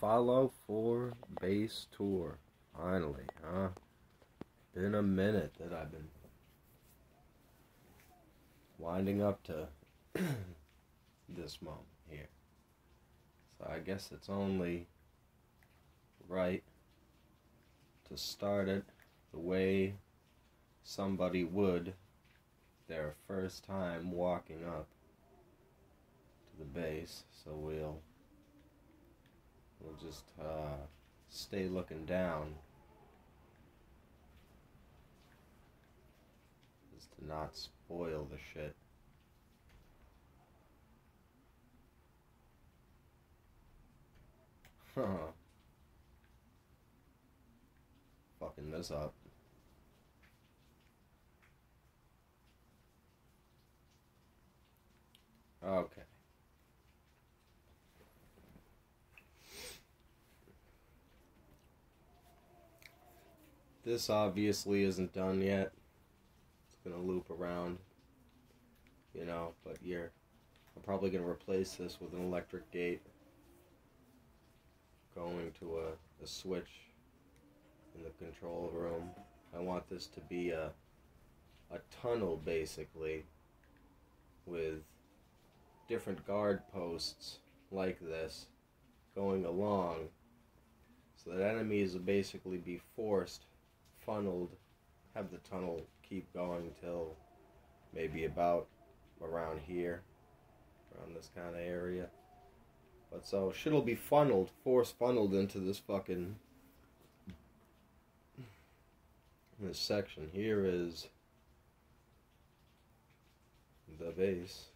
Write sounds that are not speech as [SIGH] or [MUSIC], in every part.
Fallout 4 base tour. Finally, huh? Been a minute that I've been winding up to [CLEARS THROAT] this moment here. So I guess it's only right to start it the way somebody would their first time walking up to the base. So we'll we'll just uh, stay looking down just to not spoil the shit. Huh. Fucking this up. Okay. This obviously isn't done yet. It's gonna loop around, you know, but you're I'm probably gonna replace this with an electric gate going to a, a switch in the control room. I want this to be a a tunnel basically with different guard posts like this going along so that enemies will basically be forced funneled have the tunnel keep going till maybe about around here around this kind of area. But so shit'll be funneled force funneled into this fucking this section. Here is the base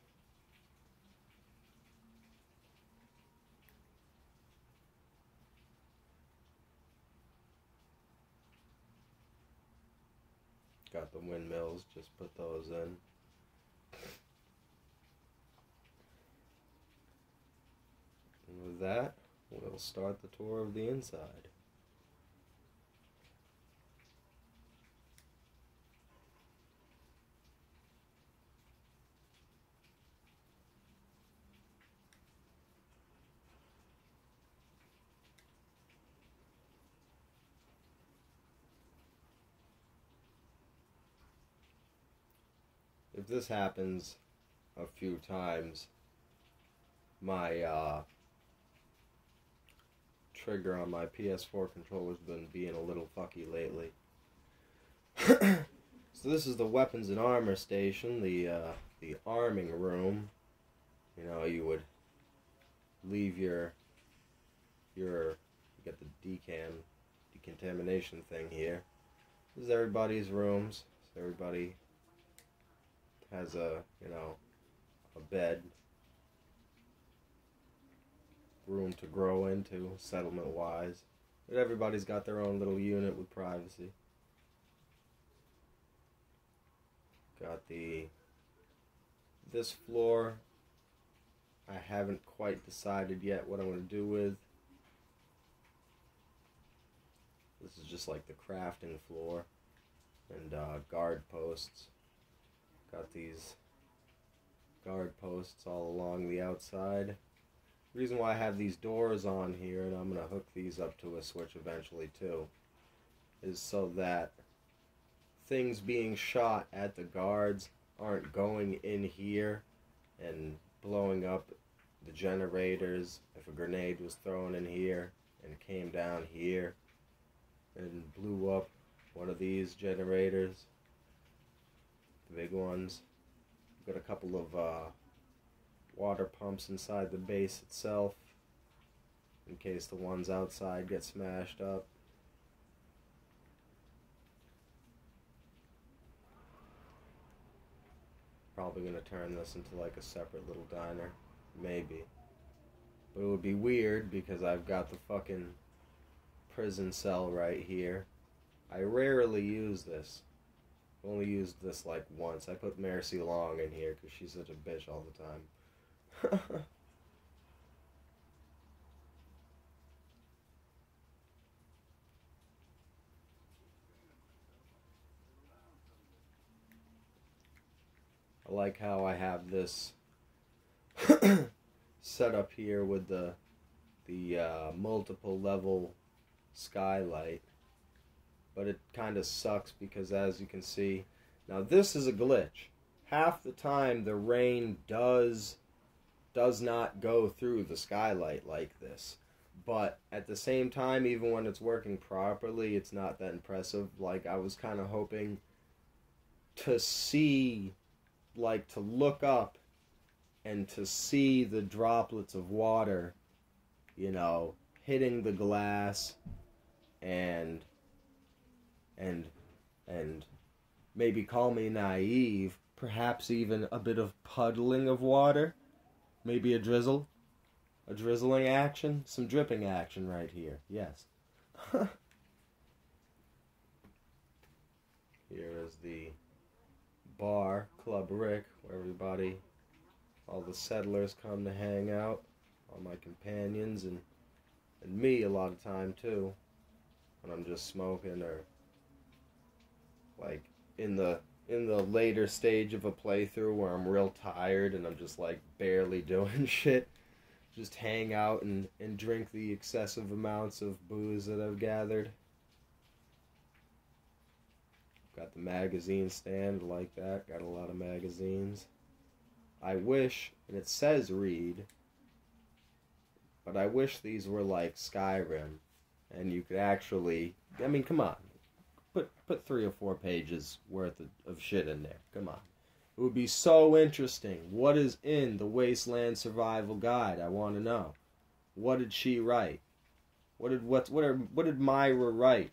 Got the windmills, just put those in. And with that, we'll start the tour of the inside. If this happens a few times, my uh, trigger on my PS4 controller's been being a little fucky lately. [COUGHS] so this is the weapons and armor station, the uh, the arming room. You know, you would leave your your you get the decan decontamination thing here. This is everybody's rooms. So everybody has a you know a bed. Room to grow into settlement wise but everybody's got their own little unit with privacy. Got the this floor I haven't quite decided yet what I'm going to do with. This is just like the crafting floor and uh, guard posts Got these guard posts all along the outside. reason why I have these doors on here, and I'm going to hook these up to a switch eventually too, is so that things being shot at the guards aren't going in here and blowing up the generators. If a grenade was thrown in here and came down here and blew up one of these generators, big ones. Got a couple of uh, water pumps inside the base itself in case the ones outside get smashed up. Probably going to turn this into like a separate little diner. Maybe. But it would be weird because I've got the fucking prison cell right here. I rarely use this only used this like once. I put Marcy Long in here because she's such a bitch all the time. [LAUGHS] I like how I have this [COUGHS] set up here with the the uh, multiple level skylight. But it kind of sucks because as you can see, now this is a glitch. Half the time the rain does does not go through the skylight like this. But at the same time, even when it's working properly, it's not that impressive. Like I was kind of hoping to see, like to look up and to see the droplets of water, you know, hitting the glass and and and maybe call me naive, perhaps even a bit of puddling of water, maybe a drizzle, a drizzling action, some dripping action right here. Yes. [LAUGHS] here is the bar, Club Rick, where everybody, all the settlers come to hang out, all my companions and and me a lot of time too, when I'm just smoking or like in the in the later stage of a playthrough where I'm real tired and I'm just like barely [LAUGHS] doing shit. Just hang out and, and drink the excessive amounts of booze that I've gathered. Got the magazine stand like that. Got a lot of magazines. I wish, and it says read, but I wish these were like Skyrim and you could actually, I mean, come on put put three or four pages worth of, of shit in there. Come on. It would be so interesting. What is in the Wasteland Survival Guide? I want to know. What did she write? What did what what are, what did Moira write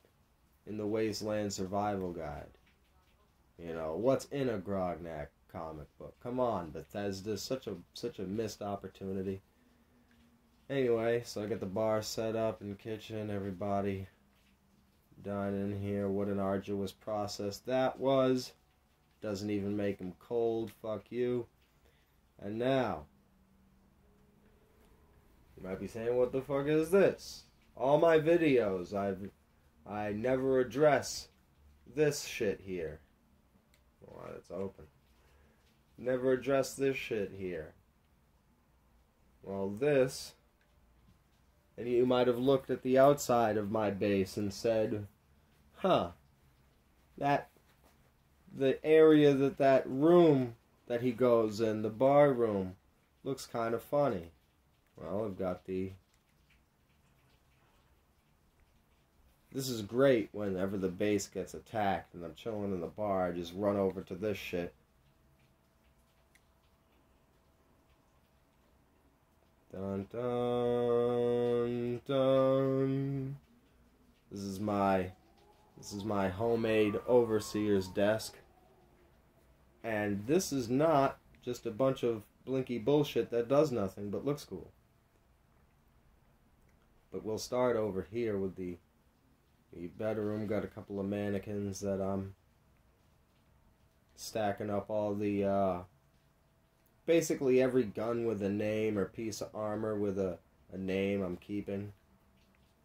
in the Wasteland Survival Guide? You know what's in a Grognak comic book? Come on, Bethesda, such a such a missed opportunity. Anyway, so I got the bar set up in the kitchen. Everybody dining here. What an arduous process that was. Doesn't even make them cold. Fuck you. And now, you might be saying, what the fuck is this? All my videos, I've, I never address this shit here. Why, it's open. Never address this shit here. Well, this and you might have looked at the outside of my base and said, huh, that, the area that that room that he goes in, the bar room, looks kind of funny. Well, I've got the, this is great whenever the base gets attacked and I'm chilling in the bar, I just run over to this shit Dun dun dun. This is my this is my homemade overseer's desk. And this is not just a bunch of blinky bullshit that does nothing but looks cool. But we'll start over here with the the bedroom. Got a couple of mannequins that I'm stacking up all the uh, basically every gun with a name or piece of armor with a, a name I'm keeping.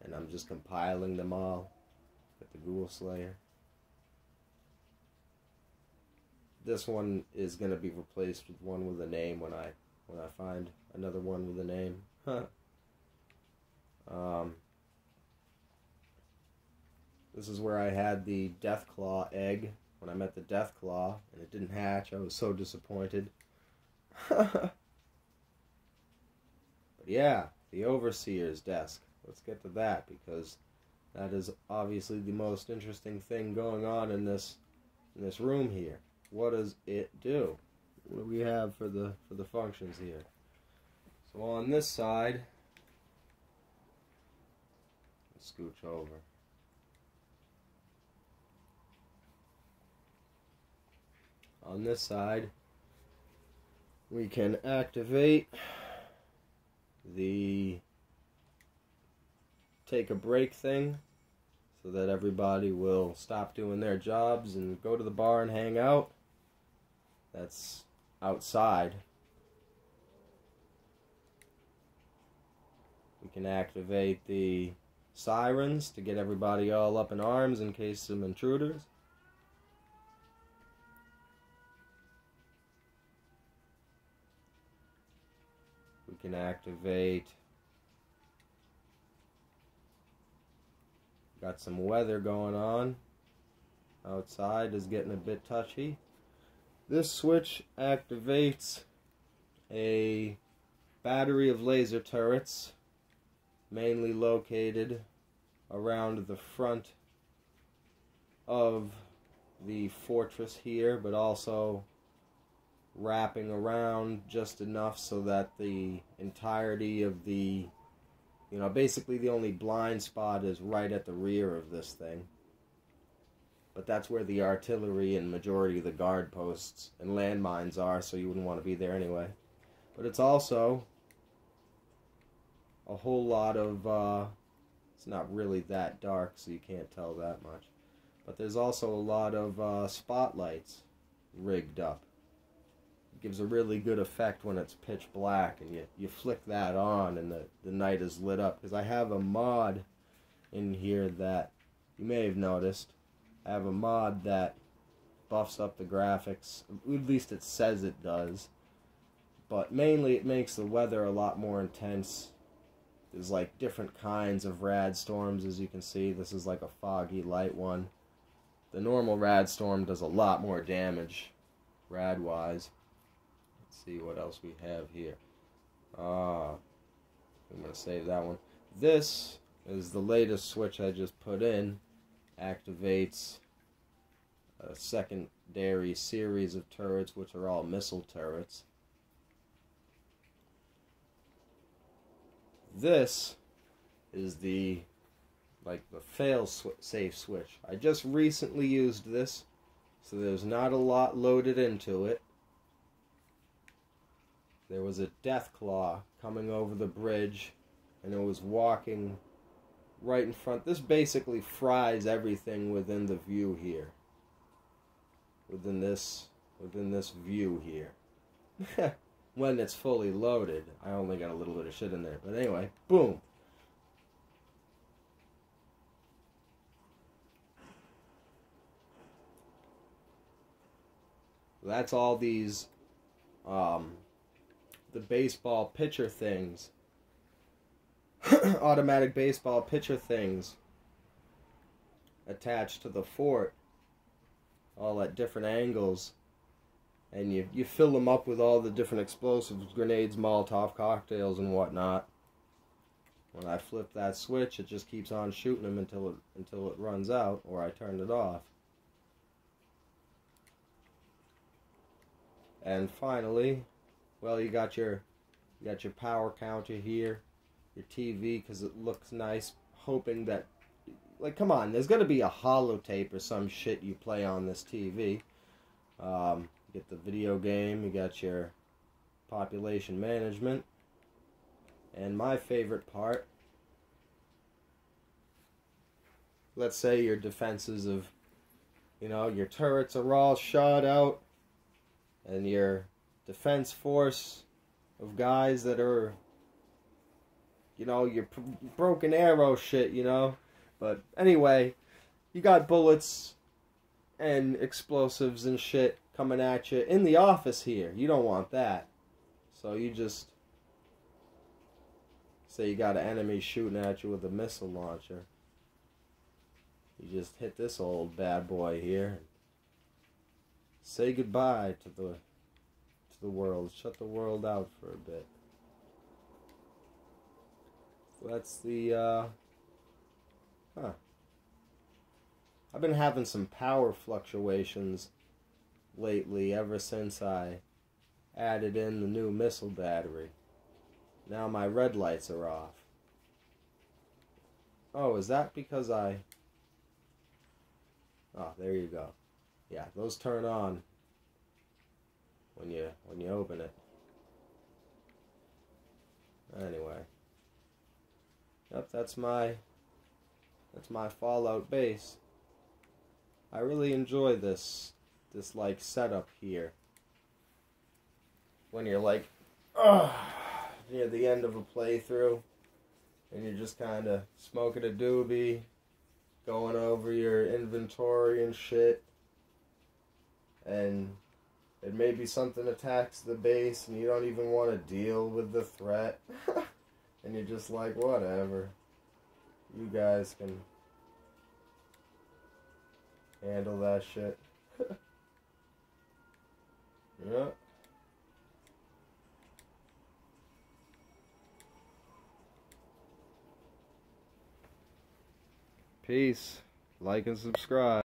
And I'm just compiling them all with the Ghoul Slayer. This one is going to be replaced with one with a name when I when I find another one with a name. Huh. Um, this is where I had the Deathclaw egg when I met the Deathclaw, and it didn't hatch. I was so disappointed. But yeah, the overseer's desk. Let's get to that because that is obviously the most interesting thing going on in this in this room here. What does it do? What do we have for the for the functions here? So on this side, scooch over. On this side, we can activate the take a break thing so that everybody will stop doing their jobs and go to the bar and hang out. That's outside. We can activate the sirens to get everybody all up in arms in case some intruders. can activate. Got some weather going on. Outside is getting a bit touchy. This switch activates a battery of laser turrets, mainly located around the front of the fortress here, but also wrapping around just enough so that the entirety of the, you know, basically the only blind spot is right at the rear of this thing. But that's where the artillery and majority of the guard posts and landmines are, so you wouldn't want to be there anyway. But it's also a whole lot of, uh, it's not really that dark, so you can't tell that much. But there's also a lot of uh, spotlights rigged up. Gives a really good effect when it's pitch black and you, you flick that on and the, the night is lit up. Because I have a mod in here that you may have noticed. I have a mod that buffs up the graphics. At least it says it does. But mainly it makes the weather a lot more intense. There's like different kinds of rad storms as you can see. This is like a foggy light one. The normal rad storm does a lot more damage rad wise. Let's see what else we have here. Ah, I'm going to save that one. This is the latest switch I just put in. Activates a secondary series of turrets, which are all missile turrets. This is the like the fail sw safe switch. I just recently used this, so there's not a lot loaded into it. There was a death claw coming over the bridge, and it was walking right in front. This basically fries everything within the view here. Within this, within this view here. [LAUGHS] when it's fully loaded, I only got a little bit of shit in there. But anyway, boom. That's all these, um, the baseball pitcher things, [CLEARS THROAT] automatic baseball pitcher things attached to the fort, all at different angles. And you, you fill them up with all the different explosives, grenades, Molotov cocktails, and whatnot. When I flip that switch, it just keeps on shooting them until it until it runs out, or I turn it off. And finally, well, you got your you got your power counter here, your TV because it looks nice. Hoping that, like, come on, there's gonna be a holotape or some shit you play on this TV. Um, get the video game. You got your population management, and my favorite part. Let's say your defenses of, you know, your turrets are all shot out and your defense force of guys that are, you know, your broken arrow shit, you know. But anyway, you got bullets and explosives and shit coming at you in the office here. You don't want that. So you just say you got an enemy shooting at you with a missile launcher. You just hit this old bad boy here say goodbye to the to the world. Shut the world out for a bit. So that's the uh huh. I've been having some power fluctuations lately ever since I added in the new missile battery. Now my red lights are off. Oh, is that because I... Oh, there you go yeah, those turn on when you when you open it. Anyway. Yep, that's my that's my Fallout base. I really enjoy this this like setup here. When you're like near the end of a playthrough and you're just kind of smoking a doobie, going over your inventory and shit and and maybe something attacks the base and you don't even want to deal with the threat. [LAUGHS] and you're just like, whatever. You guys can handle that shit. [LAUGHS] yeah. Peace. Like and subscribe.